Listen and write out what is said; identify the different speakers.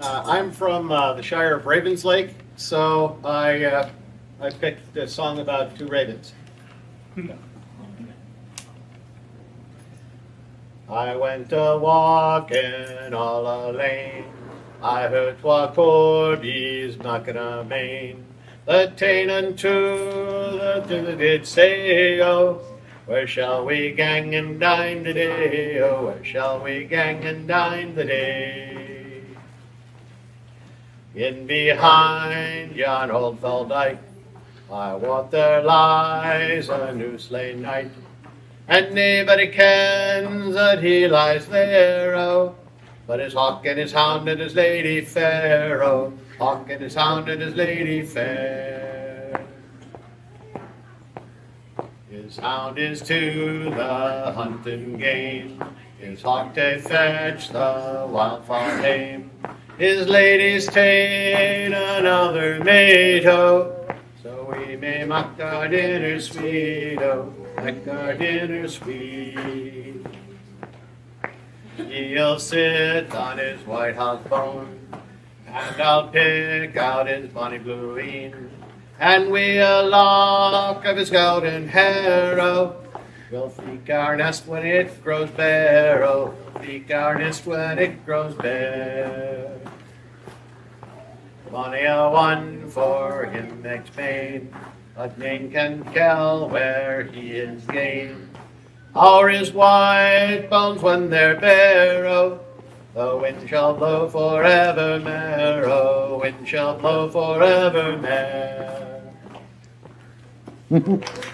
Speaker 1: Uh, I'm from uh, the Shire of Ravens Lake, so I uh, I picked a song about two ravens. I went a walking all a lane. I heard twa corbies knocking a main. The tane unto the two did say, Oh, where shall we gang and dine today? Oh, where shall we gang and dine today? In behind yon old fell dyke, I wot there lies a new slain knight, and naebody kens that he lies there, oh, but his hawk and his hound and his lady fair, oh, hawk and his hound and his lady fair. His hound is to the hunting game, his hawk to fetch the wildfowl hame. His lady's ta'en another maid, oh, so we may mak our dinner sweet, oh, mak our dinner sweet. He'll sit on his white house bone, and I'll pick out his bonny blue een, and we a lock of his golden hair, oh, We'll seek our nest when it grows bare, oh, seek our nest when it grows bare. Money a one for him next pain, but none can tell where he is gain. Or his white bones when they're bare, oh, the wind shall blow forevermore, oh, wind shall blow forevermore.